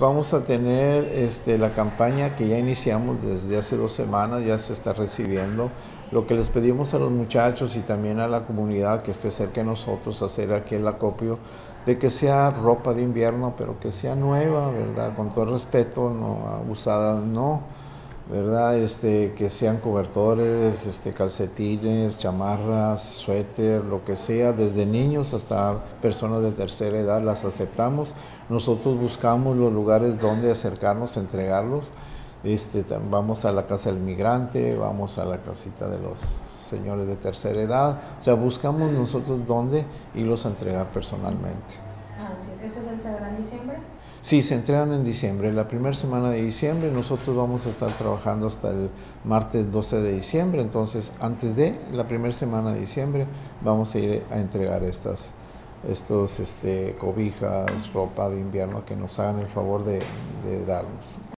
Vamos a tener este, la campaña que ya iniciamos desde hace dos semanas, ya se está recibiendo. Lo que les pedimos a los muchachos y también a la comunidad que esté cerca de nosotros hacer aquí el acopio de que sea ropa de invierno, pero que sea nueva, ¿verdad? Con todo respeto, no usada, no ¿verdad? Este, que sean cobertores, este, calcetines, chamarras, suéter, lo que sea, desde niños hasta personas de tercera edad las aceptamos. Nosotros buscamos los lugares donde acercarnos, entregarlos. Este, vamos a la casa del migrante, vamos a la casita de los señores de tercera edad, o sea, buscamos nosotros dónde y los entregar personalmente. ¿Eso se entregará en diciembre? Sí, se entregan en diciembre, la primera semana de diciembre. Nosotros vamos a estar trabajando hasta el martes 12 de diciembre, entonces antes de la primera semana de diciembre vamos a ir a entregar estas estos este, cobijas, ropa de invierno que nos hagan el favor de darnos.